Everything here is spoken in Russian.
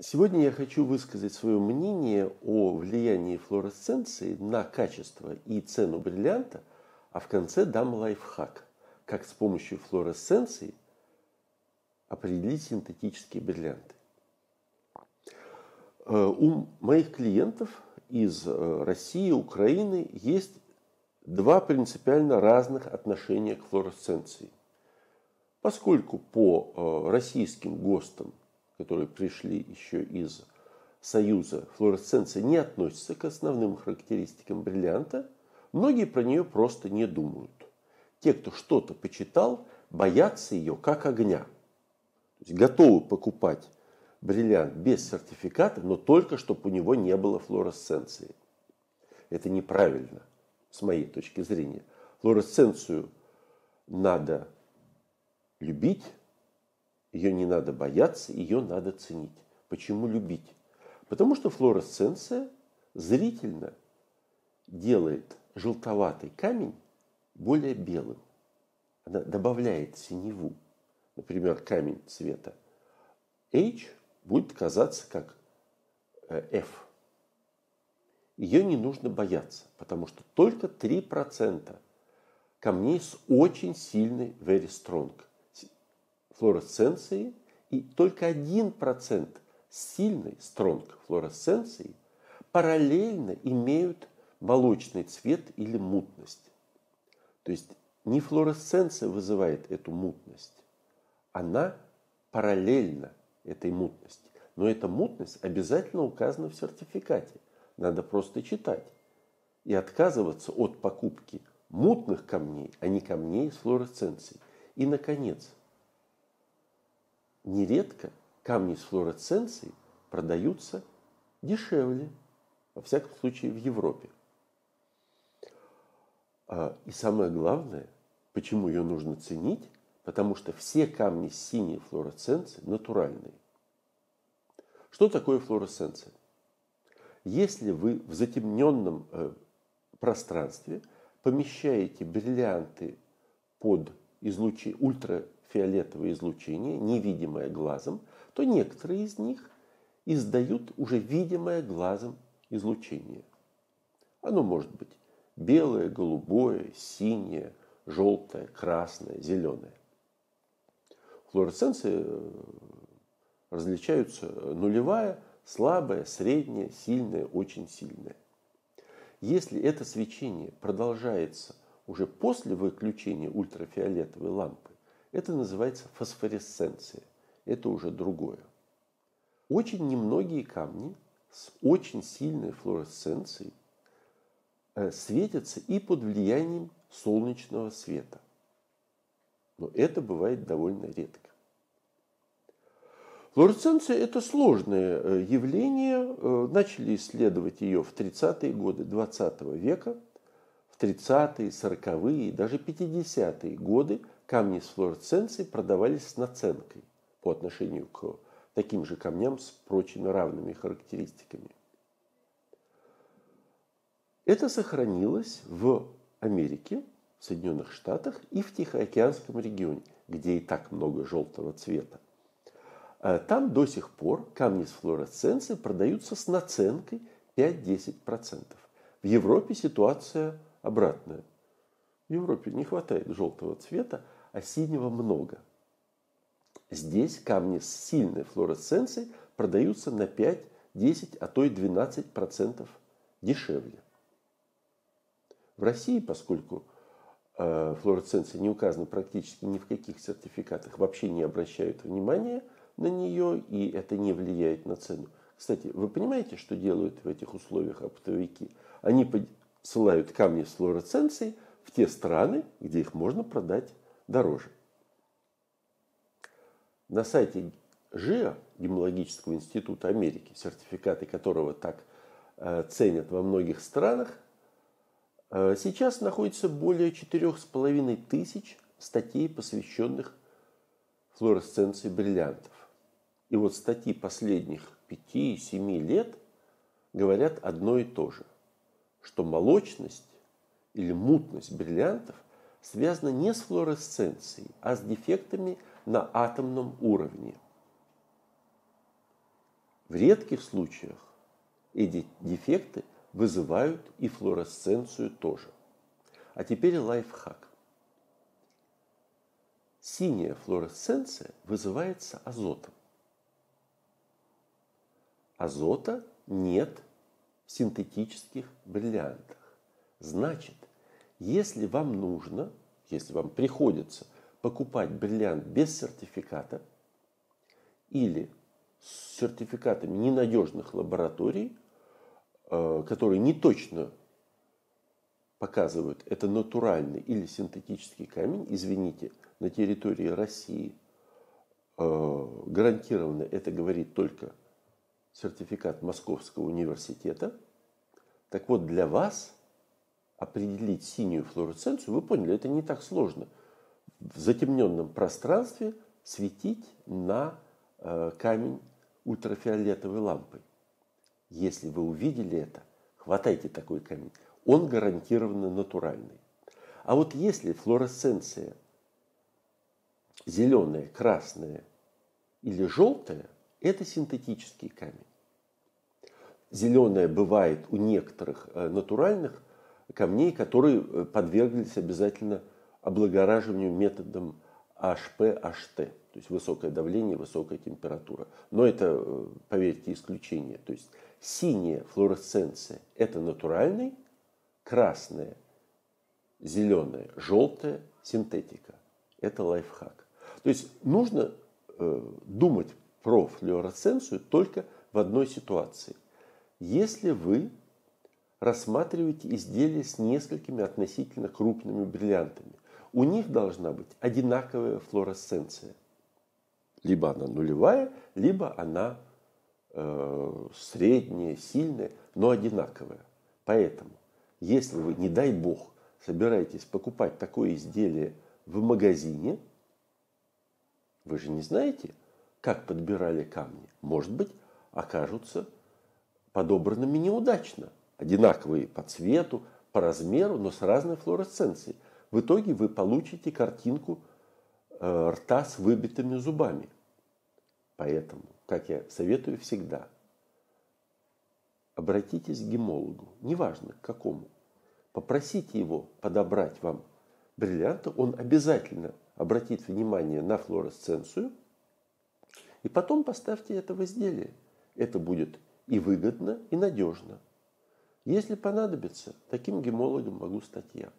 Сегодня я хочу высказать свое мнение о влиянии флуоресценции на качество и цену бриллианта, а в конце дам лайфхак, как с помощью флуоресценции определить синтетические бриллианты. Э, у моих клиентов из э, России, Украины есть два принципиально разных отношения к флуоресценции. Поскольку по э, российским ГОСТам которые пришли еще из Союза, флуоресценция не относится к основным характеристикам бриллианта, многие про нее просто не думают. Те, кто что-то почитал, боятся ее как огня. То есть готовы покупать бриллиант без сертификата, но только чтобы у него не было флуоресценции. Это неправильно, с моей точки зрения. Флуоресценцию надо любить, ее не надо бояться, ее надо ценить. Почему любить? Потому что флуоресценция зрительно делает желтоватый камень более белым. Она добавляет синеву. Например, камень цвета H будет казаться как э, F. Ее не нужно бояться, потому что только 3% камней с очень сильной very strong – флуоресценции и только 1% сильной стронг флуоресценции параллельно имеют молочный цвет или мутность. То есть не флуоресценция вызывает эту мутность, она параллельно этой мутности. Но эта мутность обязательно указана в сертификате. Надо просто читать. И отказываться от покупки мутных камней, а не камней с флуоресценцией. И, наконец, нередко камни с флуоресценцией продаются дешевле, во всяком случае в Европе. А, и самое главное, почему ее нужно ценить, потому что все камни с синей флуоресценцией натуральные. Что такое флуоресценция? Если вы в затемненном э, пространстве помещаете бриллианты под излучи, ультра фиолетовое излучение, невидимое глазом, то некоторые из них издают уже видимое глазом излучение. Оно может быть белое, голубое, синее, желтое, красное, зеленое. Флуоресценции э, различаются нулевая, слабая, средняя, сильная, очень сильная. Если это свечение продолжается уже после выключения ультрафиолетовой лампы, это называется фосфоресценция. Это уже другое. Очень немногие камни с очень сильной флуоресценцией э, светятся и под влиянием солнечного света. Но это бывает довольно редко. Флуоресценция – это сложное э, явление. Э, начали исследовать ее в 30-е годы 20 века, в 30-е, 40-е, даже 50-е годы – камни с флуоресценцией продавались с наценкой по отношению к таким же камням с прочими равными характеристиками. Это сохранилось в Америке, в Соединенных Штатах и в Тихоокеанском регионе, где и так много желтого цвета. А там до сих пор камни с флуоресценцией продаются с наценкой 5-10%. В Европе ситуация обратная. В Европе не хватает желтого цвета, а много. Здесь камни с сильной флуоресценцией продаются на 5, 10, а то и 12% дешевле. В России, поскольку э, флуоресценция не указана практически ни в каких сертификатах, вообще не обращают внимания на нее, и это не влияет на цену. Кстати, вы понимаете, что делают в этих условиях оптовики? Они посылают камни с флуоресценцией в те страны, где их можно продать дороже. На сайте ЖИА, Гемологического института Америки, сертификаты которого так э, ценят во многих странах, э, сейчас находится более 4,5 тысяч статей, посвященных флуоресценции бриллиантов. И вот статьи последних 5-7 лет говорят одно и то же, что молочность или мутность бриллиантов связано не с флуоресценцией, а с дефектами на атомном уровне. В редких случаях эти дефекты вызывают и флуоресценцию тоже. А теперь лайфхак. Синяя флуоресценция вызывается азотом. Азота нет в синтетических бриллиантах. Значит, если вам нужно, если вам приходится покупать бриллиант без сертификата или с сертификатами ненадежных лабораторий, э, которые не точно показывают, это натуральный или синтетический камень, извините, на территории России э, гарантированно это говорит только сертификат Московского университета. Так вот, для вас определить синюю флуоресценцию, вы поняли, это не так сложно. В затемненном пространстве светить на э, камень ультрафиолетовой лампой. Если вы увидели это, хватайте такой камень. Он гарантированно натуральный. А вот если флуоресценция зеленая, красная или желтая, это синтетический камень. Зеленая бывает у некоторых э, натуральных камней, которые э, подверглись обязательно облагораживанию методом HPHT, то есть высокое давление, высокая температура. Но это, э, поверьте, исключение. То есть синяя флуоресценция – это натуральный, красная, зеленая, желтая – синтетика. Это лайфхак. То есть нужно э, думать про флуоресценцию только в одной ситуации. Если вы рассматриваете изделия с несколькими относительно крупными бриллиантами, у них должна быть одинаковая флуоресценция. Либо она нулевая, либо она э, средняя, сильная, но одинаковая. Поэтому, если вы, не дай бог, собираетесь покупать такое изделие в магазине, вы же не знаете, как подбирали камни. Может быть, окажутся подобранными неудачно. Одинаковые по цвету, по размеру, но с разной флуоресценцией. В итоге вы получите картинку э, рта с выбитыми зубами. Поэтому, как я советую всегда, обратитесь к гемологу, неважно к какому. Попросите его подобрать вам бриллианты, он обязательно обратит внимание на флуоресценцию, и потом поставьте это в изделие. Это будет и выгодно, и надежно. Если понадобится, таким гемологом могу стать я.